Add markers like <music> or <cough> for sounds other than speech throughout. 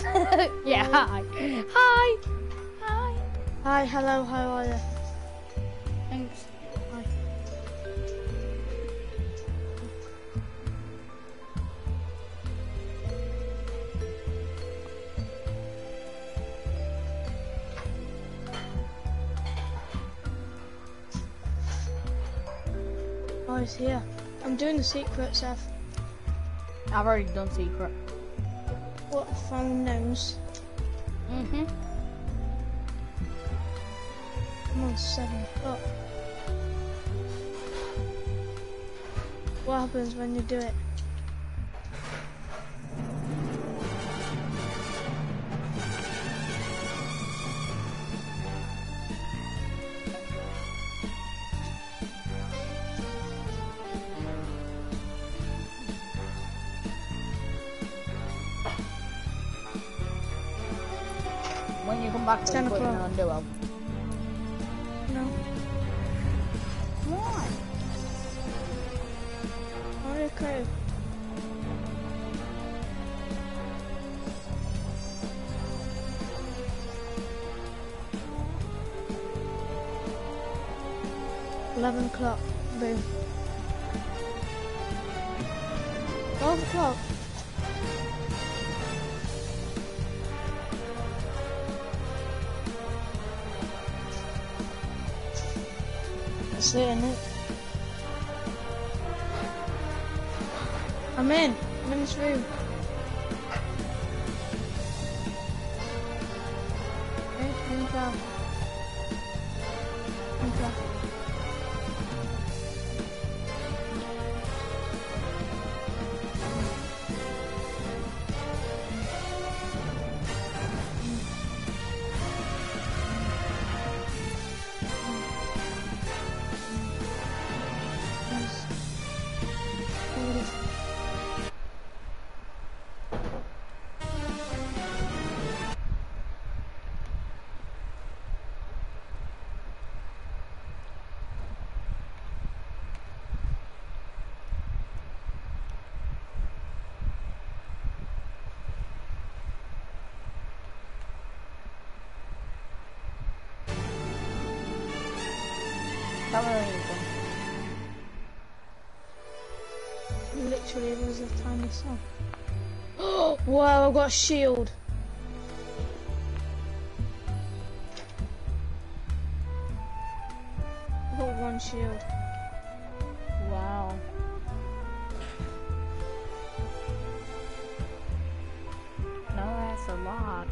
hello. <laughs> yeah, hi. Hi. Hi. Hi, hello, how are you? Thanks. Hi. Oh, he's here. I'm doing the secret, Seth. I've already done secret. What phone knows? Mm-hmm. I'm on seven. What happens when you do it? That's it, isn't it? I'm in. I'm in this room. Got a shield. I've got one shield. Wow. No, that's a lot.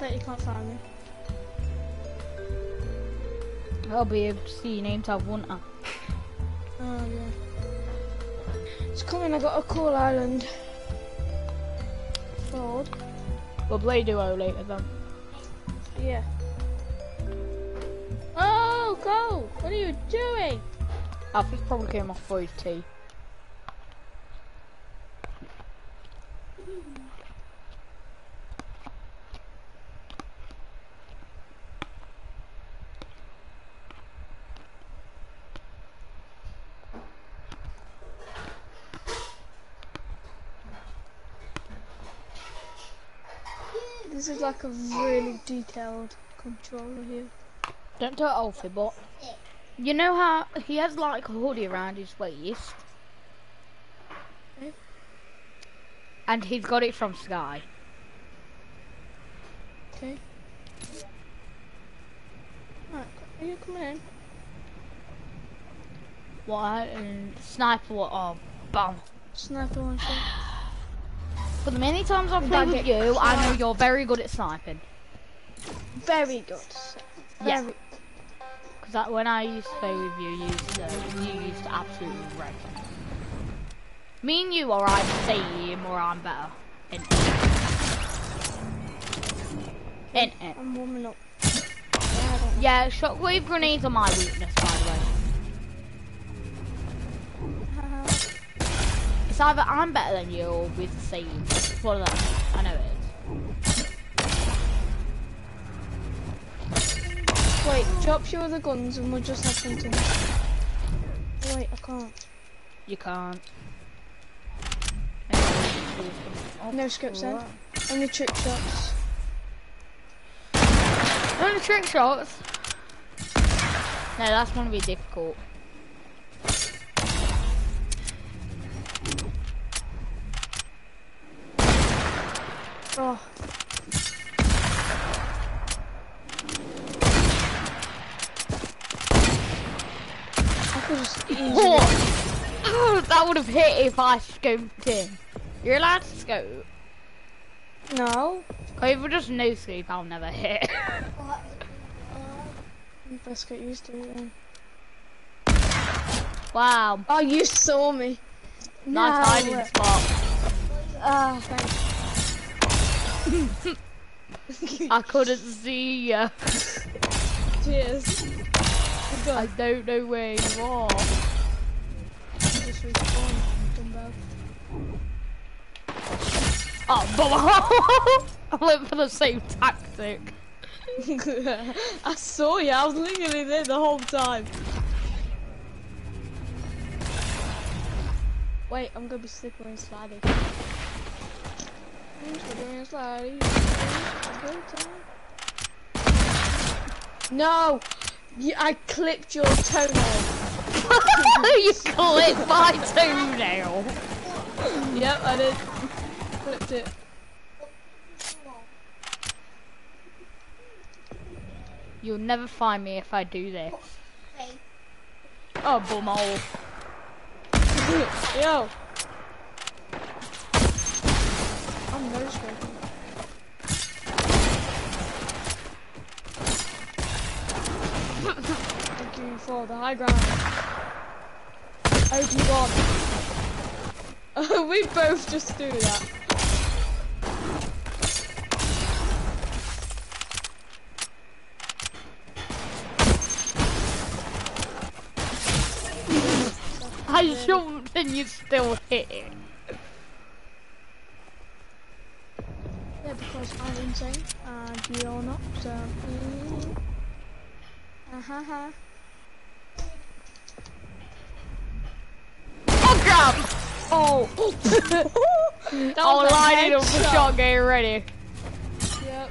That you can't find me. I'll be able to see your name tag, won't I? Oh, yeah. It's coming, I got a cool island. Sword. We'll play duo later then. Yeah. Oh, go! What are you doing? I think probably came off 40. Like a really detailed controller here. Don't tell Alfie, but you know how he has like a hoodie around his waist, Okay. and he's got it from Sky. Okay. Right, are you coming in? What? And sniper? What? Oh, bam! Sniper one shot. But the many times I've played with you, I know you're very good at sniping. Very good. Yeah. Very. Because when I used to play with you, you used to, you used to absolutely wreck me. Me and you are either the same or I'm better. And In it. I'm warming up. Yeah, I don't know. Yeah, shockwave grenades are my weakness, by It's either I'm better than you or we're the same. One of them. I know it is. Wait, drop your other guns and we'll just have tonight. Wait, I can't. You can't. No scripts then. Only trick shots. Only trick shots. No, that's gonna be difficult. Oh. I could just easily. Oh, that would have hit if I scoped in. You're allowed to scope. No. If we just no scope, I'll never hit. Let's get used to it then. wow. Oh, you saw me. Nice hiding spot. Ah, thanks. I couldn't see ya. Cheers. I don't know where you are. Just respawn. Dumbbell. Oh, but <laughs> I went for the same tactic. <laughs> I saw you. I was literally there the whole time. Wait, I'm gonna be slippery and sliding. Slippery and sliding. No, you, I clipped your toenail. <laughs> you clipped my toenail. Yep, I did. Clipped it. You'll never find me if I do this. Oh, bumhole. <laughs> Yo. I'm no. Thank you for the high ground. OP1. <laughs> we both just do that. <laughs> I jumped and you still hit it. Yeah, because I'm insane and you're not, so. Mm. Uh huh. huh. Oh crap! Oh! <laughs> that I'll a up for headshot. shot getting ready. Yep.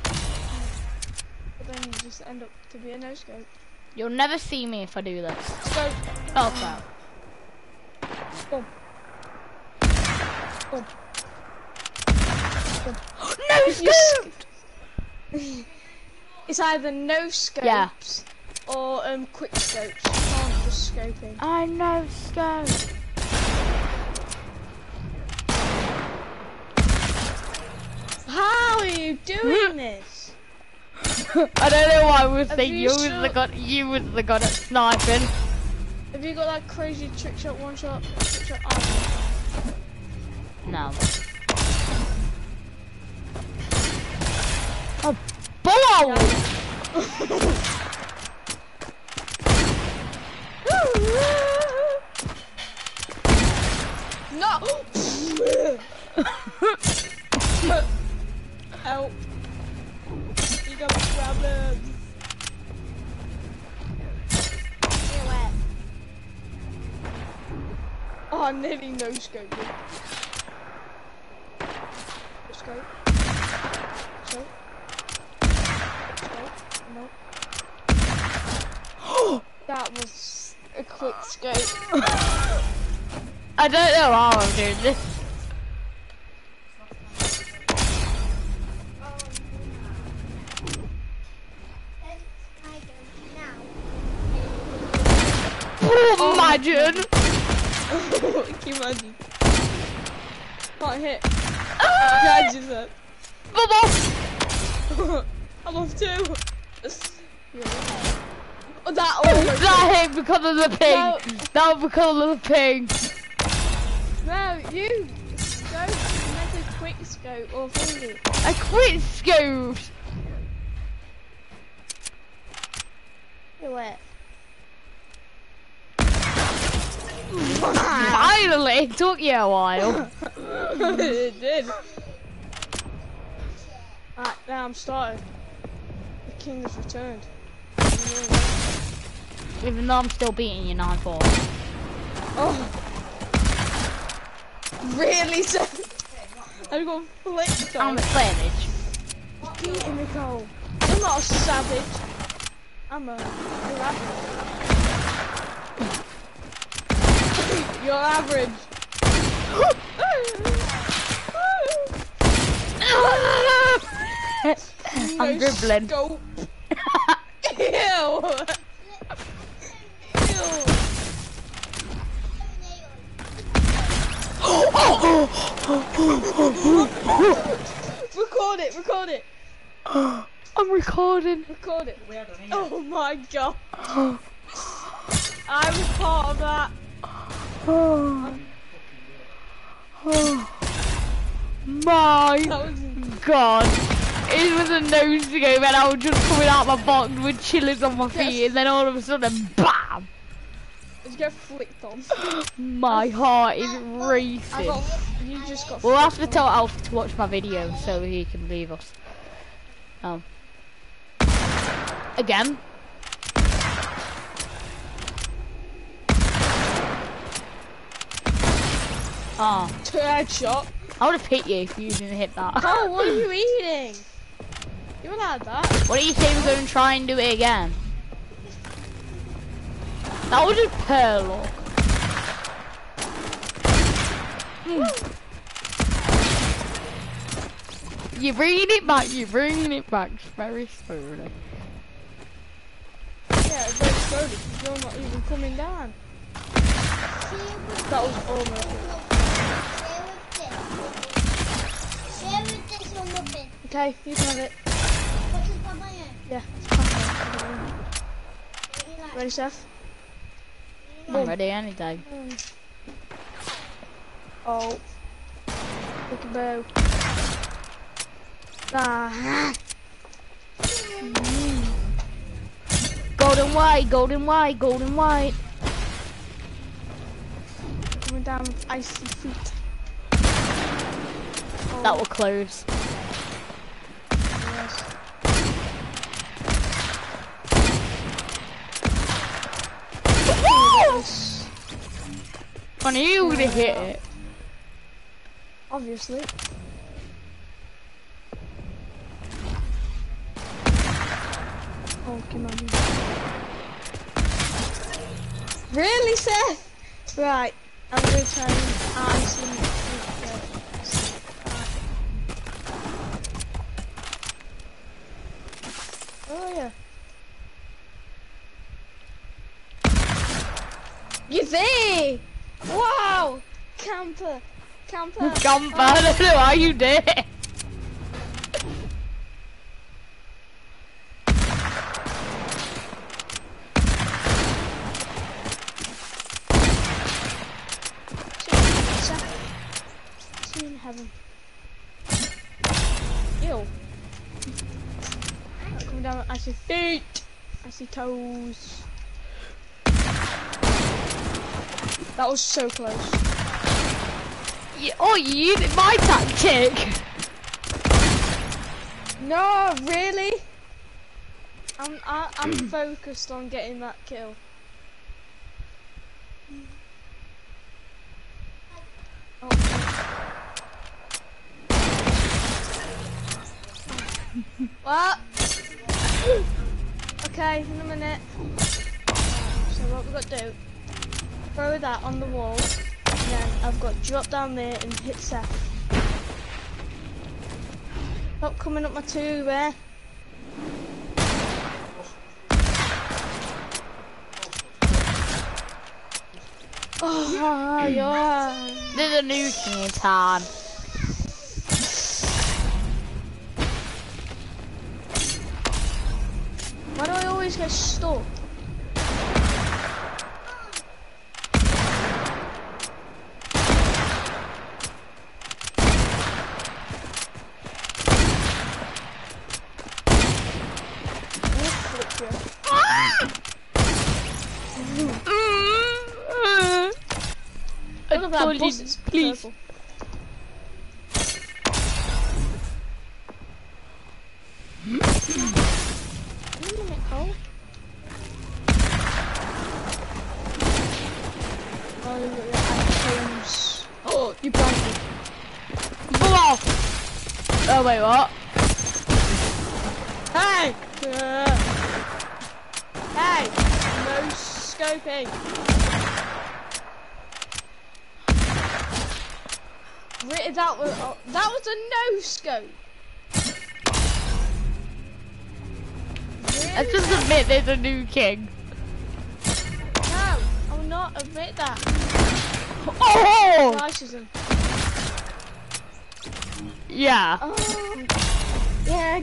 But then you just end up to be a no scope. You'll never see me if I do this. Scope. Oh crap. Boom. Boom. <gasps> no You scoop! It's either no scopes Yeah. or um quick scopes. You can't just scope in. I know scope. How are you doing <laughs> this? I don't know why I was Have saying you you was the god. You was the god at sniping. Have you got that crazy trick shot, one shot, trick shot? Oh, No. Oh, blow! no! <gasps> Help! You got problems. Oh, I'm nearly no scoping. Scope. Scope. Scope. Nope. That was a quick uh. scope. <laughs> I don't know how I'm doing this. Oh, imagine! Can you <laughs> <laughs> imagine? Can't hit. Ah! Guys, just up. Bubble! I'm off too. Oh, that. That hit because of the ping! No. That was because of the ping! No, you scope. You make a quick scope or thingy. I quit scoped! it. Finally, it took you a while. <laughs> it did. Alright, now I'm starting. The king has returned. Even though I'm still beating you 9-4. Oh. Really, <laughs> sir? I'm going to flick I'm them. a savage. Beating me, Cole. I'm not a savage. I'm a... You're average. You're <laughs> average. <laughs> I'm No dribbling. Ew. <gasps> Record it, record it, <gasps> I'm recording. record it. Oh my god. <gasps> I was part of that. My That was god. It was a nose to go when I was just coming out my box with chillers on my feet and then all of a sudden BAM! You get flicked on? My heart is racing. got. You just got. We'll have to tell Alf to watch my video so he can leave us. Um. Again. Oh, on. Headshot. I would have hit you if you didn't hit that. Oh, what are you <laughs> eating? You allowed that? What do you say we go and try and do it again? That was just pearl luck. Hmm. You're bringing it back, you're bringing it back very slowly. Yeah, very slowly. 'cause You're not even coming down. That was almost. It. Okay, you can have it. Yeah. Ready, Seth? I'm ready anytime. Oh. Look at bow. Ah. Golden white, golden white, golden white. Coming down with icy feet. That will close. I you would have hit it. Obviously. Oh, come on. Really, Seth? Right, I'm gonna try and ice. Oh yeah. You see? Wow! Camper! Camper! Jump, I don't know how you did it. See in heaven. Ew. Coming down, I see feet. I see toes. That was so close. You- Oh, you did my tactic. No, really? I'm I, I'm <clears throat> focused on getting that kill. Oh. What? okay, in a minute. So what we got to do? Throw that on the wall, and then I've got drop down there and hit Seth. Stop coming up my tube, eh? Oh, yeah. There's a new town. Why do I always get stuck? I'm gonna flip you. that Colin, bus is please. purple. Wait a minute, Cole. Oh, look at the items. Oh, you off! Oh, wait, what? Hey! Uh, hey! No scoping. Ri- That was that was a no scope. Let's just admit there's a new king. No, I will not admit that. Oh! Racism. Yeah. Oh, yeah,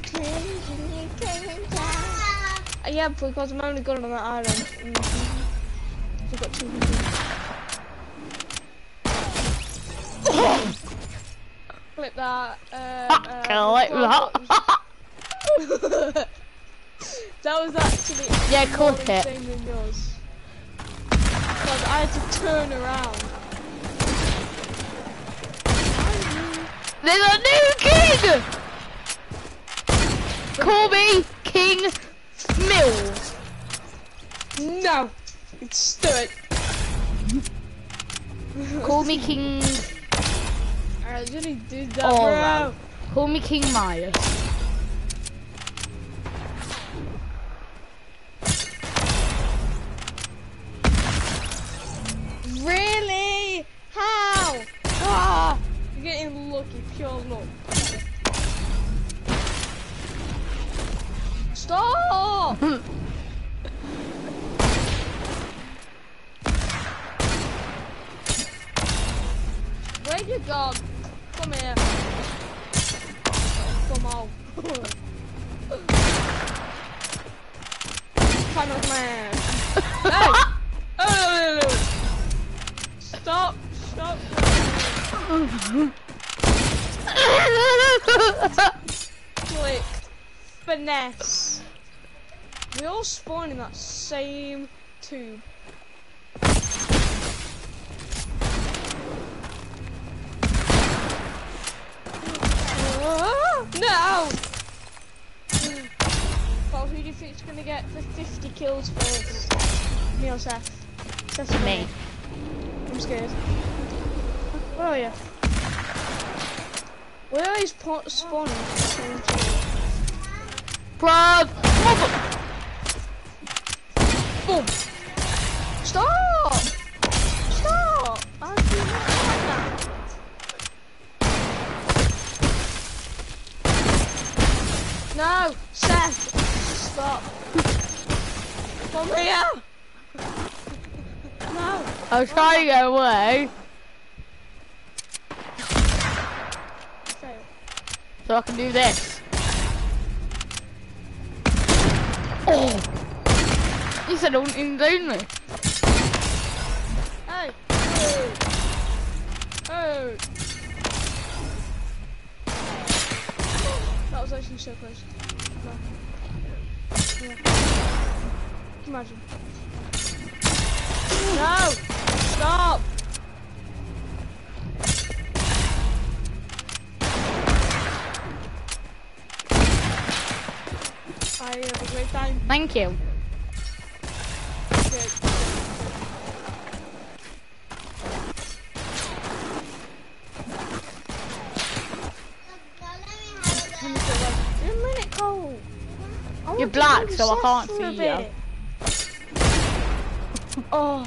yeah, because I'm only good on that island. Mm -hmm. I've got two Flip that. Um, uh, Clip well, that. <laughs> that was actually Yeah, clip it. than yours. Because I had to turn around. There's a new king! Call me King Mills. No, it's stood. Call me King. I really did that, All bro. right. Call me King Myers. Really? How? Ah, you're getting lucky, pure luck. Stop! <laughs> Where'd you go? Come here. Come on. Kind of man. hey! Stop! Stop! Click. Finesse. We all spawn in that same tube. Ah, No! Well, who do you think's gonna get the 50 kills first? Me or Seth? Seth's gonna Me. I'm scared. Where are you? Where are these po- spawning? Bruv! Boom! Seth! Stop! Come here! No! I was trying to get away so I can do this. Oh! You said hunting's only. Hey! Hey! Hey! That was actually so close. No. Yeah. Imagine? No! Stop! I have a great time. Thank you. Black, so I can't see you. bit. Oh.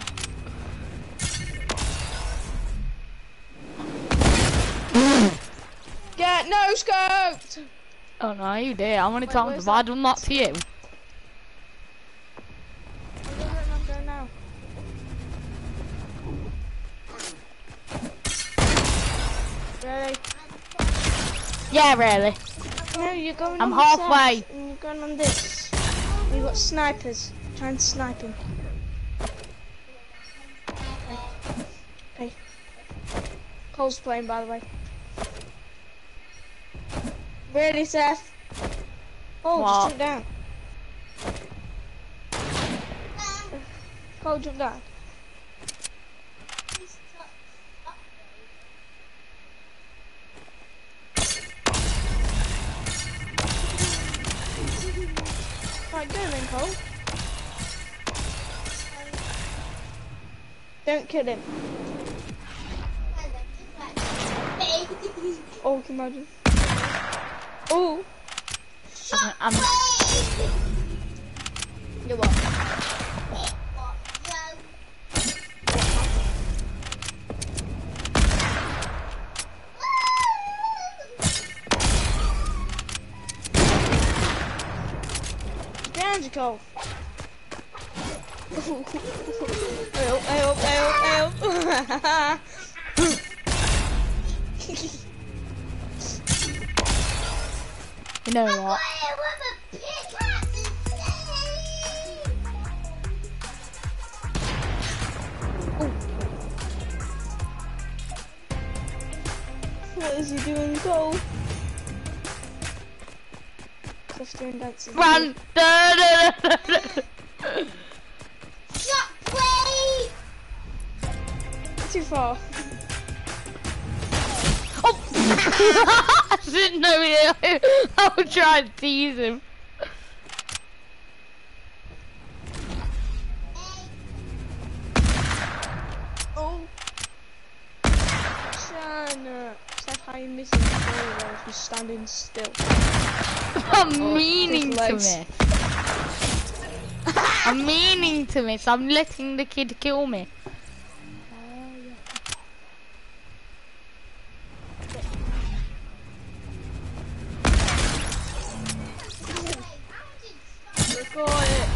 Get no scoped. Oh no, you did. How many Wait, times where's have I that? done that to you? I'm going, I'm going now. Really? Yeah, really. No, you're going I'm halfway. And you're going on this. You got snipers trying to snipe him. Okay. Cole's playing, by the way. Really, Seth? Oh, What? just jump down. Cole, jump down. Right, go then, Cole. Don't kill him. <laughs> Oh, can imagine? Oh, I'm, you what? Behind Cole. <laughs> Help, help, help, help. <laughs> you know what? what is he doing, Cole? Doing dances. Run! Da, da. Too far. Oh! <laughs> I didn't know it. I would try and tease him. Oh. Shana. That's how you missing the ball while he's standing still. I'm meaning to me. I'm meaning to me, so I'm letting the kid kill me. Look at it.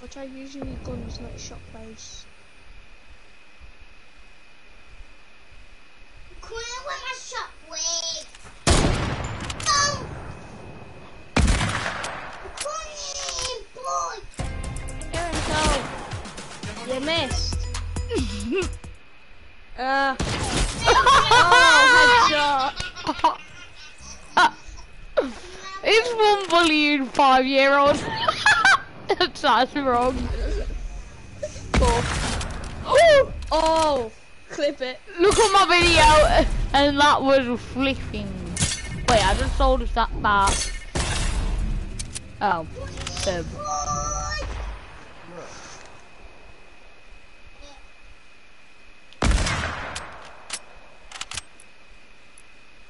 I'll try using your guns, not shockwaves. Here five year old. <laughs> That's wrong. Oh, clip it. Look at my video, and that was flipping. Wait, I just sold us that back. Oh,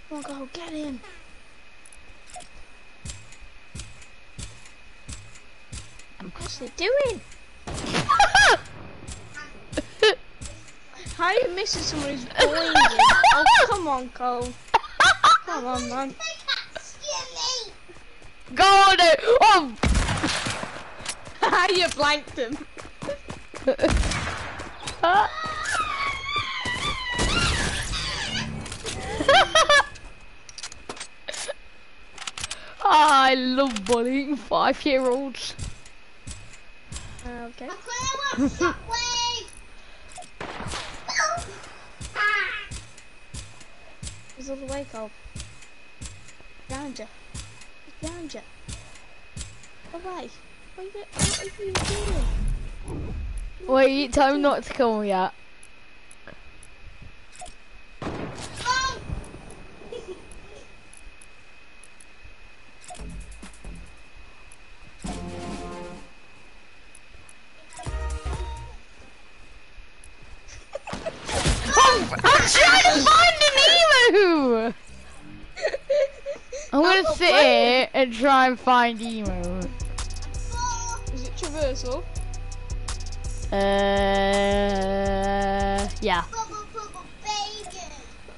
Come on, go, get in. What's he doing? How are you missing someone who's boing you? Oh, come on, Cole. Come on, man. go on it. Oh, <laughs> you blanked him. <laughs> I love bullying five year olds. Uh, okay. He's all the way, Cole. Behind you. He's behind. Away. What are you, what are you doing? Wait, tell him not to kill me yet. And find emu. Is it traversal? Uh, yeah.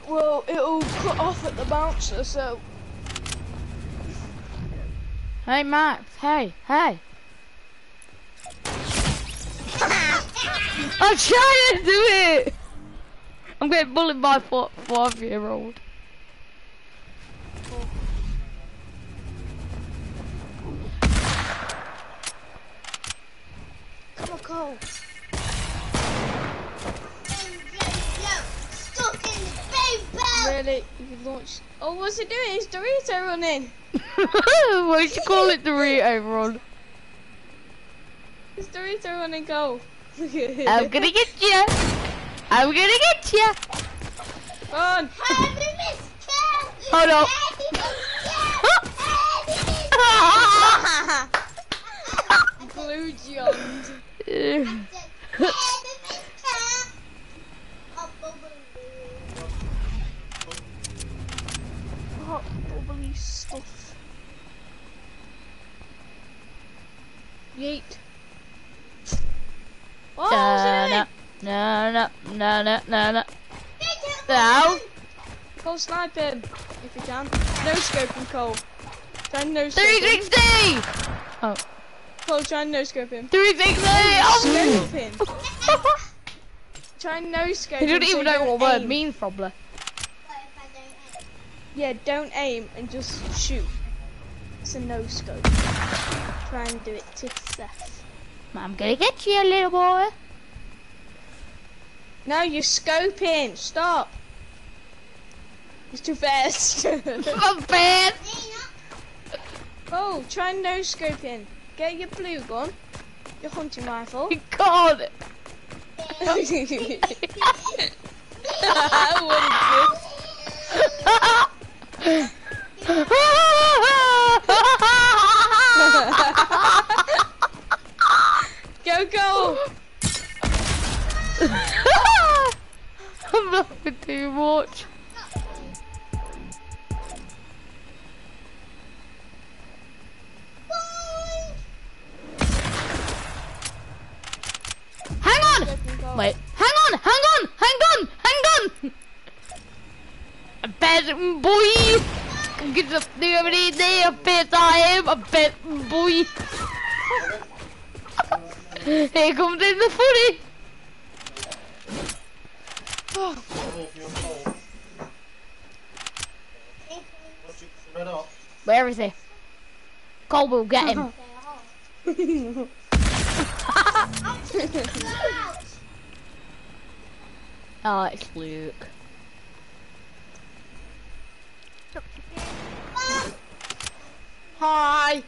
Well, it'll cut off at the bouncer, so Hey Max, hey, hey. <laughs> I'm trying to do it! I'm getting bullied by a four, five year old. come on, Cole. Really? You launched. Oh, what's he doing? He's Dorito running. <laughs> Why should you call it the Dorito run? It's Dorito running, Cole. <laughs> I'm gonna get you. I'm gonna get you. Run. Hold up. Blue John. Bubbly stuff. Yeet. Oh, No, no, no, no, no, no, no, no. Now. Go snipe him if you can. No scoping Cole. Try and no scope him. 360! Oh. Cole, try and no scope him. 360! Oh! Scope him. Try and no scope He him. <laughs> doesn't so even know don't what word aim. means, probably. Yeah, don't aim and just shoot. It's a no scope. Try and do it to Seth. I'm gonna get you, little boy. No, you're scoping. Stop. It's too fast. <laughs> <laughs> I'm bad. oh, try and no scoping. Get your blue gun. Your hunting rifle. You can't. what Go, go. <laughs> I'm laughing too much. Wait, hang on, hang on, hang on, hang on! A bad boy! Get up there every day, a bad I am, a bad boy! Here comes in the footy! Where is he? Cole will get him. <laughs> <laughs> Oh, it's Luke. Hi.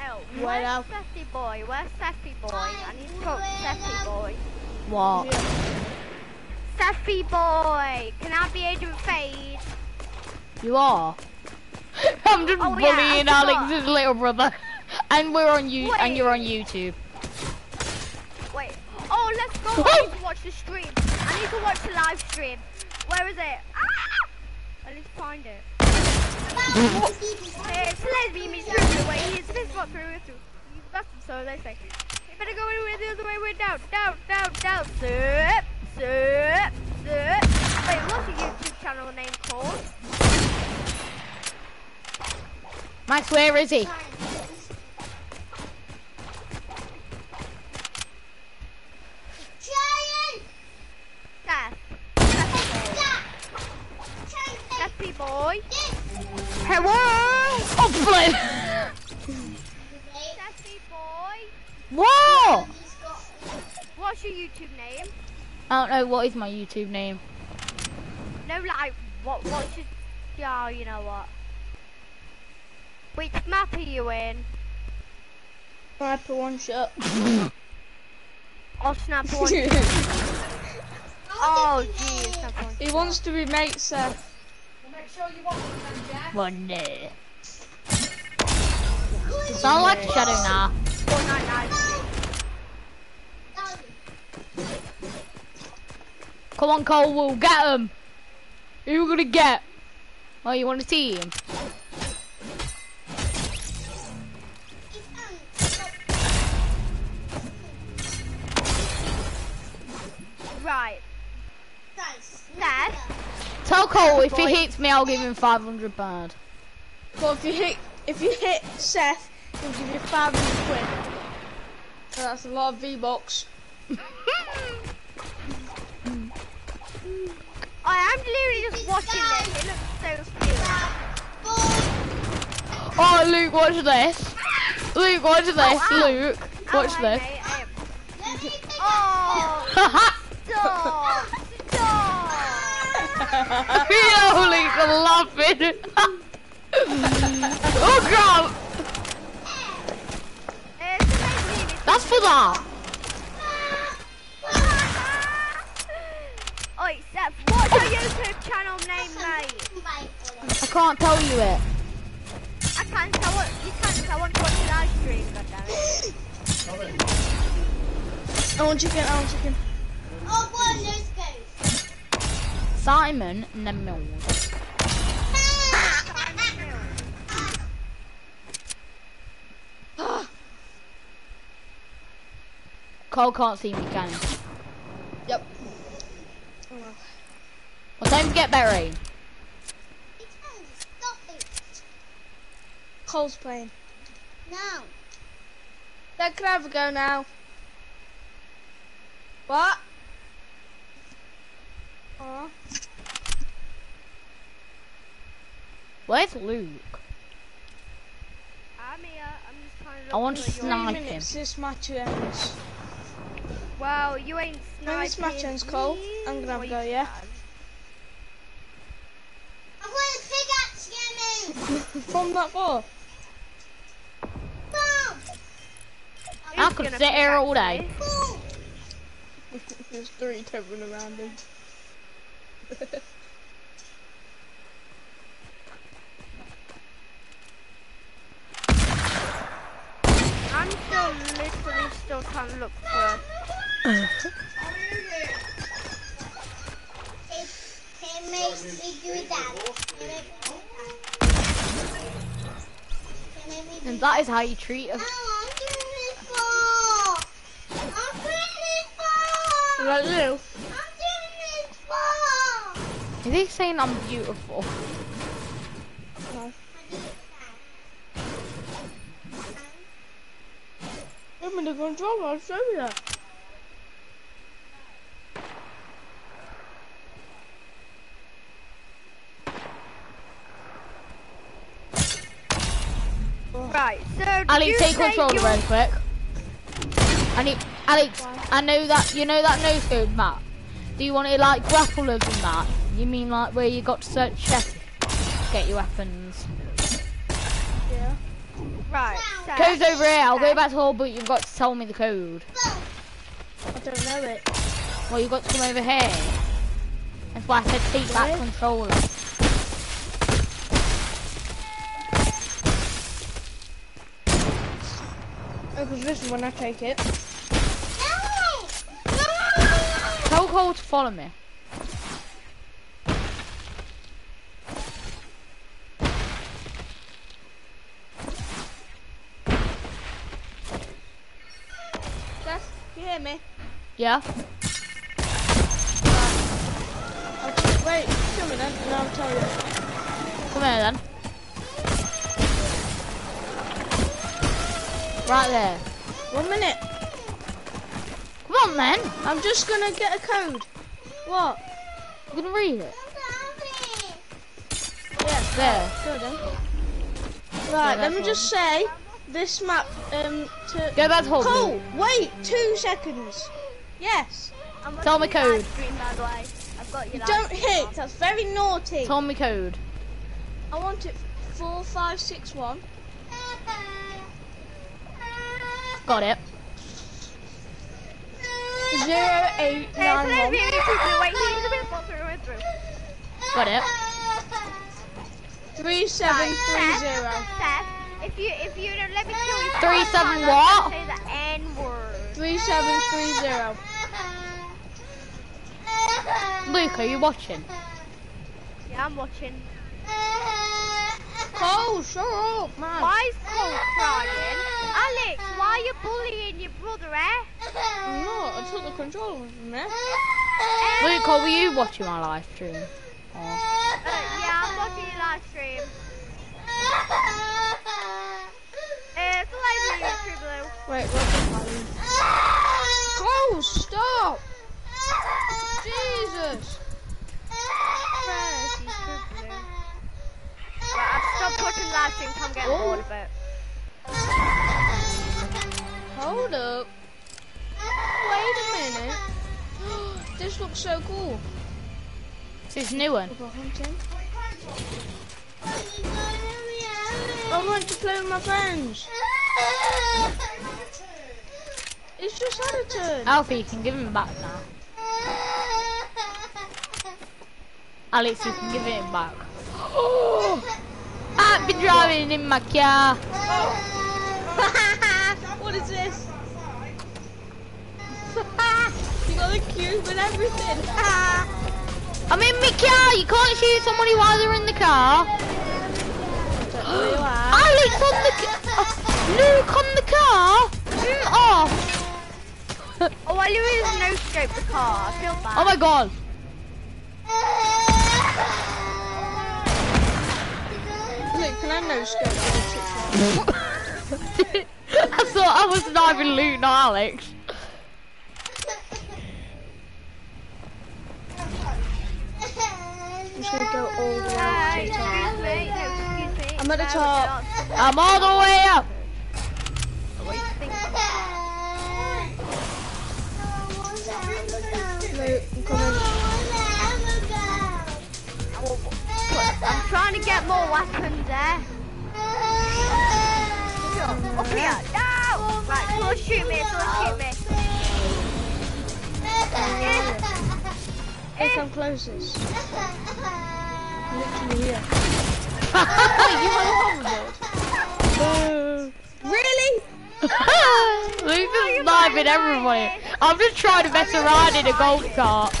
Oh, What where's up? Sassy boy? Where's Sassy boy? I need to talk to Sassy boy. What? Sassy boy! Can I be Agent Fade? You are? <laughs> I'm just Oh, bullying forgot. Alex's little brother. <laughs> And we're on you and you're on YouTube. Oh, let's go. I need to watch the stream. I need to watch the live stream. Where is it? Ah! I need to find it. <laughs> It's lesbian means through Wait, he's this one through and through. He's best, so they say. You better go in the other way. We're down, down, down, down. Zip, zip, zip. Wait, what's your YouTube channel name called? Max, where is he? Don't know what is my YouTube name. No, like, what, what's your, yeah, you know what. Which map are you in? Sniper one shot. Oh, snap one. <laughs> oh, jeez, snap one. he wants to be mates, Seth. One day. Sound like a shadow now. Come on, Cole, we'll get him. Who are you gonna get? Oh, you want to see him? Right. Seth, Tell Cole if he hits me, I'll give him 500 pound. Well, if you hit, if you hit Seth, he'll give you 500 quid. So that's a lot of V-Bucks. <laughs> I am literally just watching this. It looks so cute. Oh, Luke, watch this. Luke, watch oh, this. ow. Luke, watch Oh, this. hey, mate, <laughs> Oh, stop, stop. <laughs> Yo, Luke, laughing. <laughs> oh, God. It's amazing. It's That's for that. Channel name, mate? I can't tell you it. I can't. I want. You can't. I want to watch the live stream. God damn it. I want chicken, I want chicken. Oh, one let's go. Simon Nemills. <laughs> Cole can't see me, can he? Yep. Well, don't forget Berry. Stop it. Cole's playing. No. Let can have a go now? What? Aw. Where's Luke? I'm here. I'm just trying to. I want to look for your- snipe him. minutes, this match ends. Well, you ain't sniping. When this match ends, Cole, I'm gonna have a go, yeah? can. I want a pickaxe, Jimmy. From that far? I could sit here all day. <laughs> There's three tumbling around him. I'm still literally still trying to look for. Can can make me do that? And that is how you treat a. Like you? Is he saying I'm beautiful? No. Give me the controller, I'll show you that. Right. So. did Alex, take control real quick. I need, Alex, I know that, you know that no scope map? Do you want it like grapplers and that? You mean like where you got to search chests to get your weapons? Yeah. Right. So, Code's over here, I'll go back to hall, but you've got to tell me the code. I don't know it. Well, you've got to come over here. That's why I said take that Really? controller. Because this is when I take it. No! No! Tell Cole to follow me. Seth, you hear me? Yeah? I'll t- wait, show me then, and I'll tell you. Come here then. Right there. One minute. Come on man. I'm just gonna get a code. What? I'm gonna read it? Yeah. There. Go then. Right, Yeah, let me that's just say this map um to Go back to. Cole, wait, two seconds. Yes. I'm Tell me code. live stream, by. I've got your Don't stream hit, that's very naughty. Tell me code. I want it four five six one. Got it. Zero eight nine one. the only people wait, he's a bit through and through. Got it. Three seven three Seth, zero. Seth, if you if you don't let me kill you, Three, seven, what? Say the N word. Three seven three zero. Luke, are you watching? Yeah, I'm watching. Cole, shut up, man. Why is Cole crying? Alex, why are you bullying your brother, eh? I'm not. I took the controller from there. Luke, are you watching my live stream? Oh. Uh, yeah, I'm watching your live stream. <laughs> Uh, it's a live YouTube blue. Wait, what's the Cole, stop! Jesus! First, you should blue. Right, I've stopped watching live stream 'cause I'm getting bored of it. Hold up. Wait a minute. <gasps> this looks so cool. This new one. I want to play with my friends. It's just had a turn. Alfie, you can give him back now. Alex, you can give him back. <gasps> <gasps> Oh, I've been driving in my car. <laughs> what is this? <laughs> you got the cube and everything. <laughs> I'm in my car. You can't shoot somebody while they're in the car. <gasps> Don't know where you are. Alex on the oh, Luke on the car. Mm, off. Oh, I literally no scope the car. I feel bad. Oh my god. Can I no scope? <laughs> I thought I was sniping Luke, not Alex. I'm just gonna go all the way up to the top. No. I'm at the top. I'm all the way up. What do you think? Luke, I'm coming. I'm trying to get more weapons there. Up here. No! Right, someone shoot me. Someone shoot me. Hey, come closest. Literally here. <laughs> Really? <laughs> Luke's just <laughs> sniping everybody. I'm just trying to mess around in a golf cart.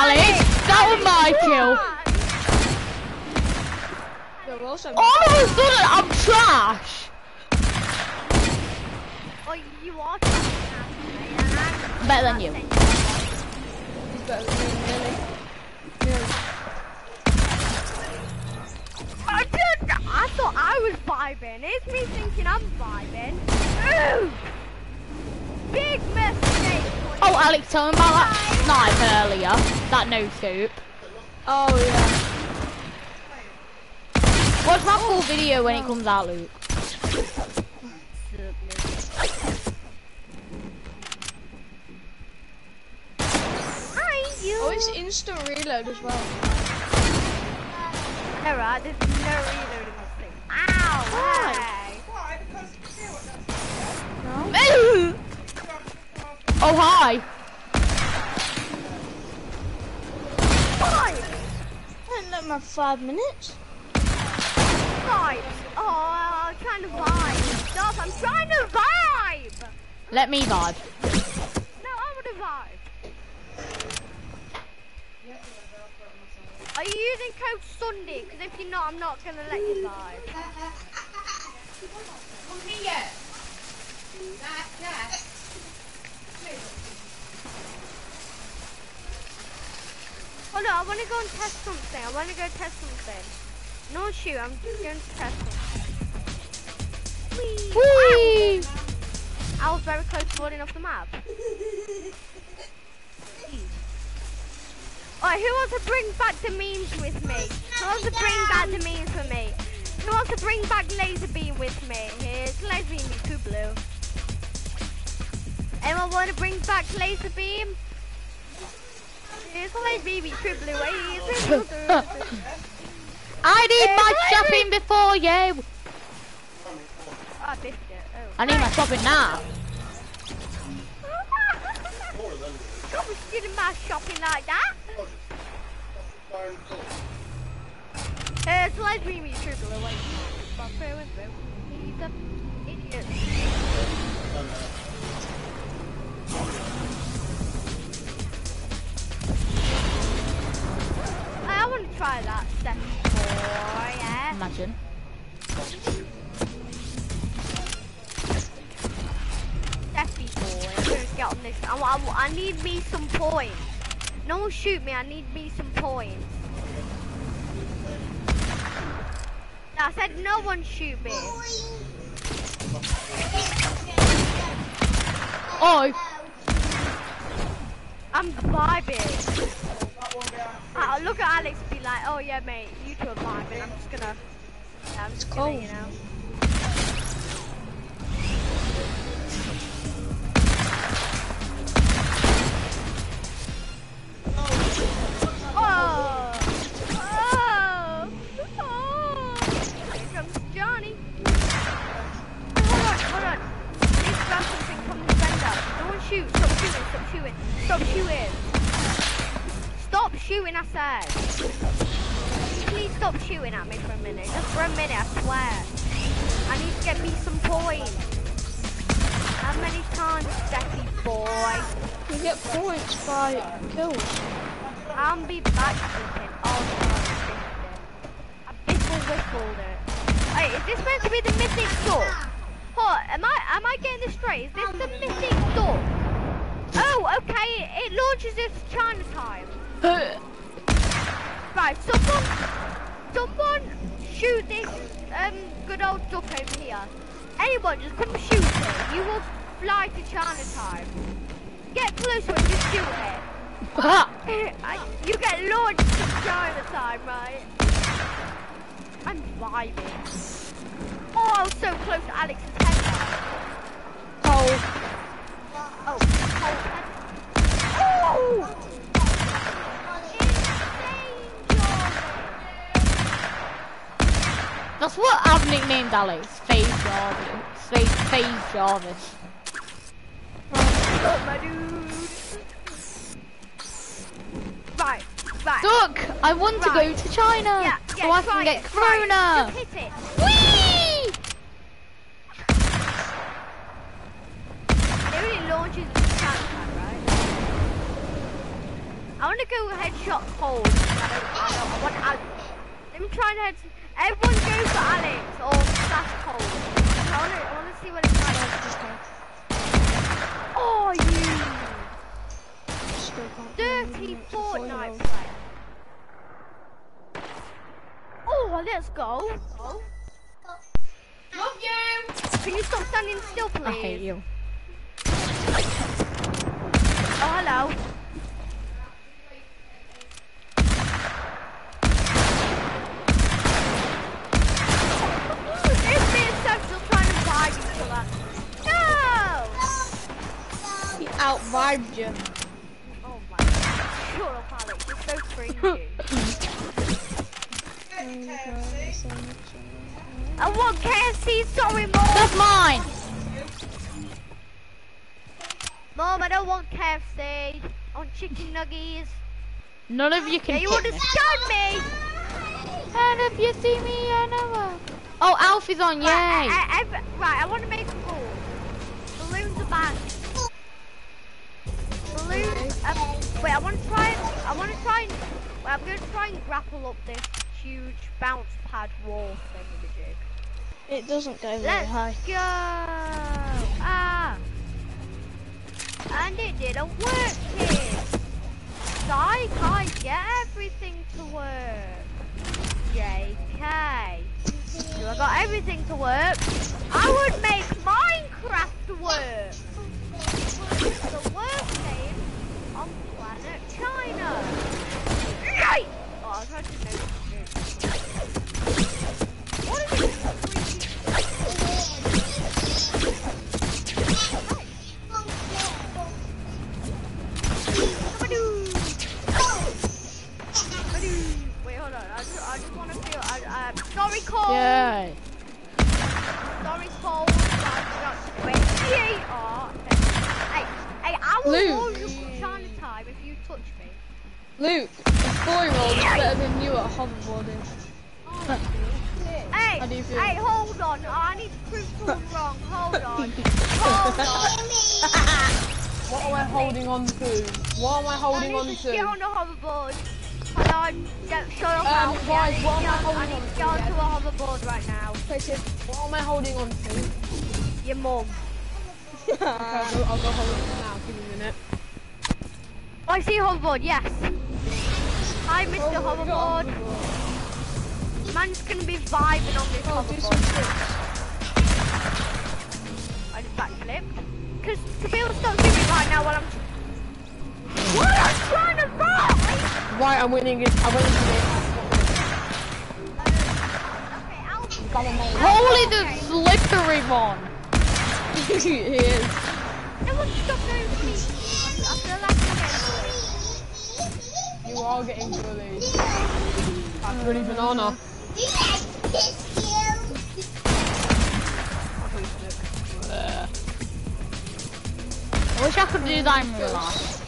Alex, that was my kill. All of a sudden, I'm trash. Oh, you are trash. Better than you. better than me, really. Really. I, did, I thought I was vibing. It's me thinking I'm vibing. Ooh! Big mistake. Oh, Alex, tell me about that snipe earlier. That no scope. Oh yeah. Watch that full video when it comes out, Luke. Hi, you. Oh, it's instant reload as well. Alright, there's no reload in this thing. Ow! Hey. <laughs> oh, hi. Five! I didn't let my five minutes. Five! Oh, I'm trying to vibe. Stop, I'm trying to vibe! Let me vibe. No, I want to vibe. Are you using code Sunday? Because if you're not, I'm not going to let you vibe. Hold on, I want to go and test something. I want to go test something. No shoot, I'm just going to test something. Whee! Whee! I was very close to falling off the map. Alright, who wants to bring back the memes with me? Who wants to bring back the memes with me? Who wants to bring back laser beam with me? Here's laser beam, too blue. Anyone want to bring back laser beam? Laser beam, you too. I need my shopping before you. Ah, this. Oh. I need my shopping now. Stop stealing my shopping like that. Here's laser beam, you too blue. Wait. But through. He's a idiot. Want to try that step four, yeah. Imagine. Step four. I'm gonna get on this. I, I, I need me some points. No one shoot me. I need me some points. I said no one shoot me. Oh, I'm vibing. Uh, look at Alex be like, oh yeah mate, you two are vibing. I'm just gonna, yeah, I'm just gonna, cold. you know. My dude. Right, right. Duck! I want to go to China! yeah, so I can get it, it. Corona! Just hit it. Whee! It only launches the Chinatown, right? I want to go headshot Cole. I I want Alex. Let me try and head. Everyone goes for Alex or slash Cole. I I want to see what it's like. Oh, you dirty Fortnite player. Oh, let's go. Love you. Can you stop standing still, please? I hate you. Oh, hello. Out vibed you. Oh my god. Shut up, Alex. You're so cringy. I want KFC, sorry, Mom. That's mine! Mom, I don't want KFC. I want chicken nuggets. None of you Yeah, can you hit me. understand me? And if you see me, I know. Oh, Alfie's on, yay! Right, I, I, I- right, I want to make a rule. Balloons are banned. Wait, I want to try. And, I want to try and. Well, I'm going to try and grapple up this huge bounce pad wall thing with the jig. It doesn't go very Let's high. go. Ah. And it didn't work, kids. So I can't get everything to work. JK. If I got everything to work, I would make Minecraft work. The worst game on planet China. Yay! Oh, I tried to make What is it? Wait, hold on. I just, I just want to feel. I, I, sorry, Cole. Yay! Sorry, Cole. Wait, E-A-R. Hey, hey, I will Luke. Luke, a four-year-old is better than you at hoverboarding. Hey, How do you feel? hey, hold on. I need to prove someone wrong. Hold on. <laughs> Hold on. <laughs> What am I holding on to? What am I I holding on need to get on to? a hoverboard. Hold on. Don't shut up, Um, Alfie. guys, yeah, what am I get on- holding I on need to to get onto again? a hoverboard right now. What am I holding on to? Your mum. <laughs> Okay, I'll, go, I'll go hold it now. Give me a minute. Oh, I see a hoverboard, yes. Hi, Mr. Oh, hoverboard. Man's gonna be vibing on this Oh, hoverboard. I just backflip. Because Kabir stop shooting right now while I'm... What? I'm trying to run! Right, I'm winning it. I'm winning it. Okay. Holy the slippery one! <laughs> he is. No bullied. You are getting bullied. That's really banana. I wish I could do that in real life.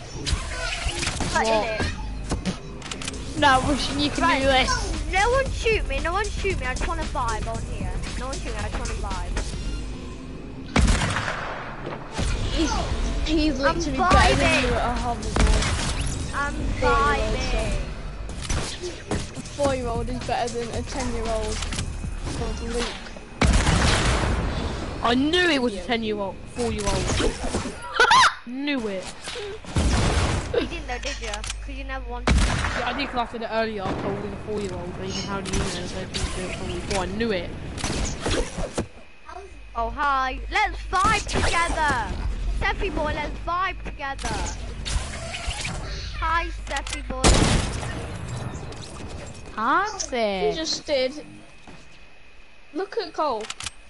But in it. No, wishing you could Right. do this. No one shoot me, no one shoot me, I just want to vibe on here. No one shoot me, I just want to vibe. He's, he's I'm literally better than you at a hoverboard. I'm vibing. A four-year-old is better than a ten-year-old called Luke. I knew it was a 10 year old, 4 year old. <laughs> knew it. You didn't know, did you? Because you never wanted to. Yeah, I did class it earlier, I told a 4 year old, but even how do you know that you do it from before I knew it. Oh, hi. Let's vibe together. Steffi boy, let's vibe together. Hi, Steffi boy. He Hansi. just did. Look at Cole.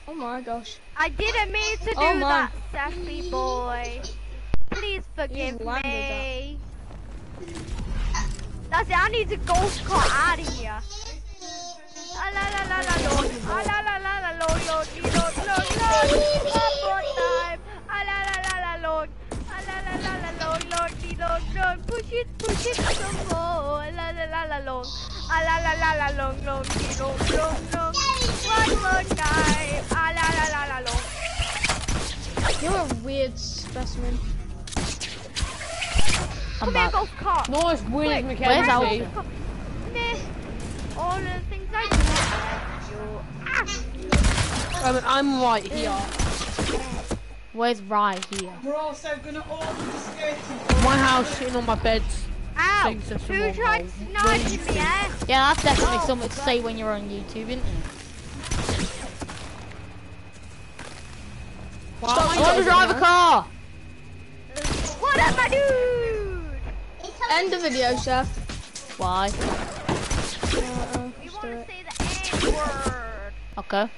Oh my gosh. I didn't mean to do Oh, my. that, Steffi boy. Please forgive landed me. That's it, I need to go car out of here. Ah, la la la la lord. Ah, la la la la lord, lord, Ah. Ah. Push it, push it some more. La la la la long. Ah, la la la la long, long, long, long, long. One more time. Ah, la la la la long. You're a weird specimen. I'm Come here, back. golf cart. Nice wins, Quick, where's Mackenzie. Alfie? Nah. All the things I do. Ah. I'm right here. Where's right here? We're also gonna order the security. My house sitting on my bed. Ow! Thanks, that's Who a tried wrong sniping me, eh? Yeah, that's definitely Oh, something to say when you're on YouTube, isn't it? Wow, I want to drive a car. What up, my dude? End the video, Chef. Why? Uh, We want to say the N word. Okay.